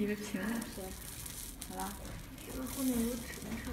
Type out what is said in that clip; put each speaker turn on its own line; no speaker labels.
以为平了，好了。
这个后面有纸，没事。